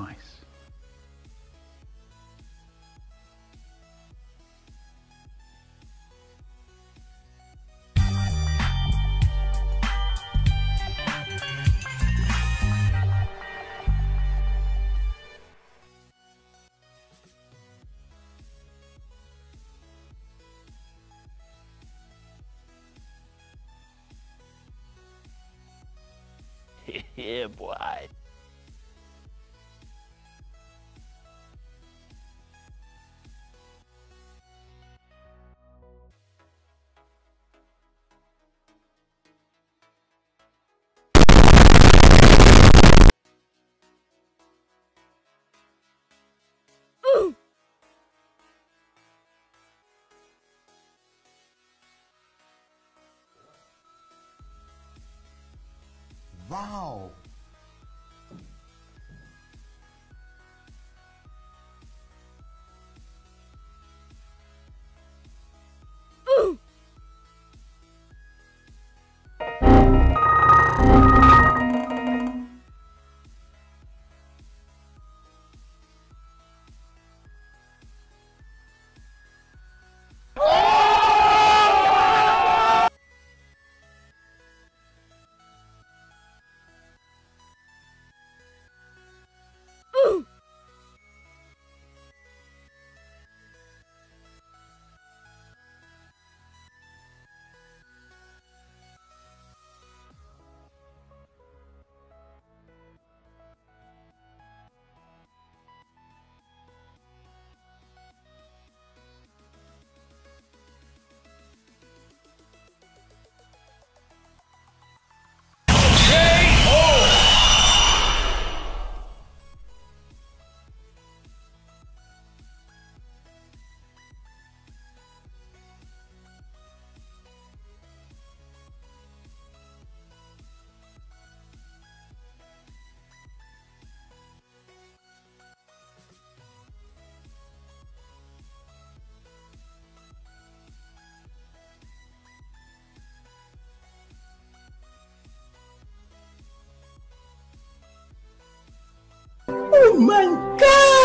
nice. yeah, boy. Wow! mancar.